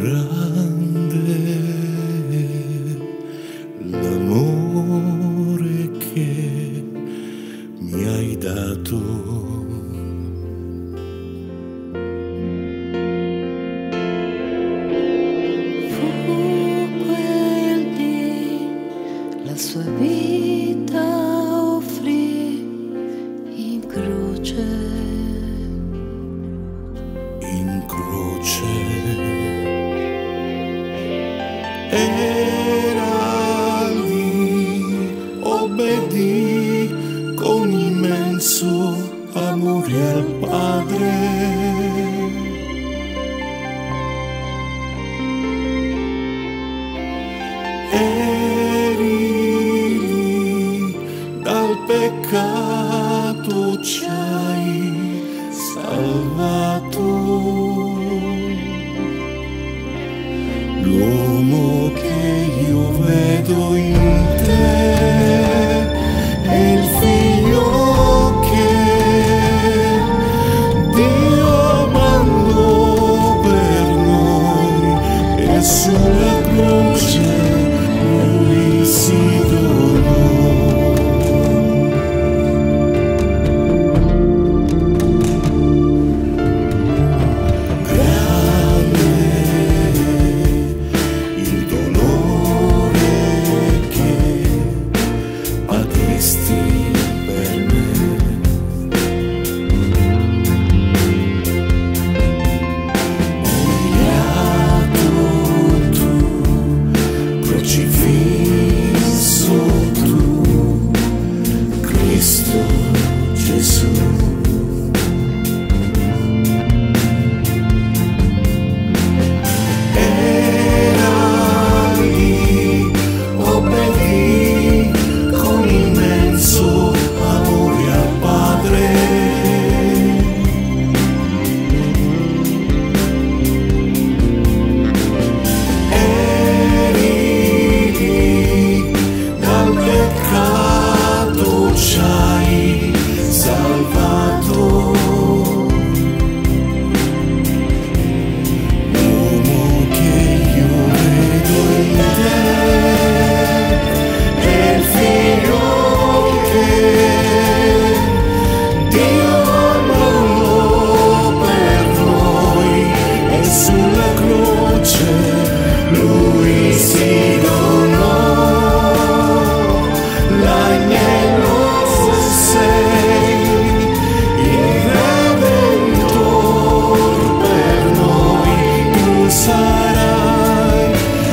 grande l'amore che mi hai dato. Fu quel dì la sua vita offrì in croce. In croce. Era lì, obbedì con immenso amore al Padre. peccato ci hai salvato. muito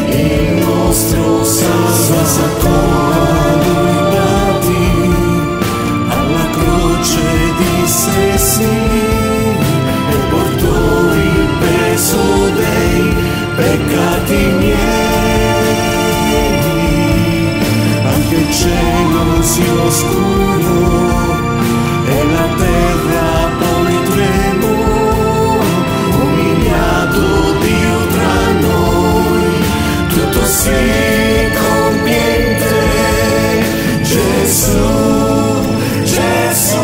il nostro Salvatore. Dati alla croce disse sì e portò il peso dei peccati miei. Anche il cielo si oscura. Gesù, Gesù.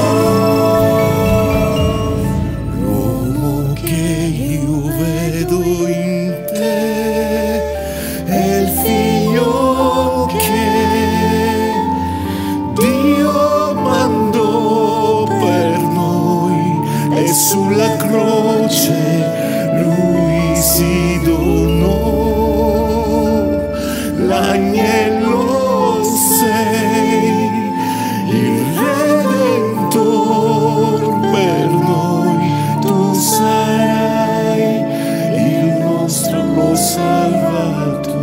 L'uomo che io vedo in te il figlio che Dio mandò per noi e sulla croce. Salvador.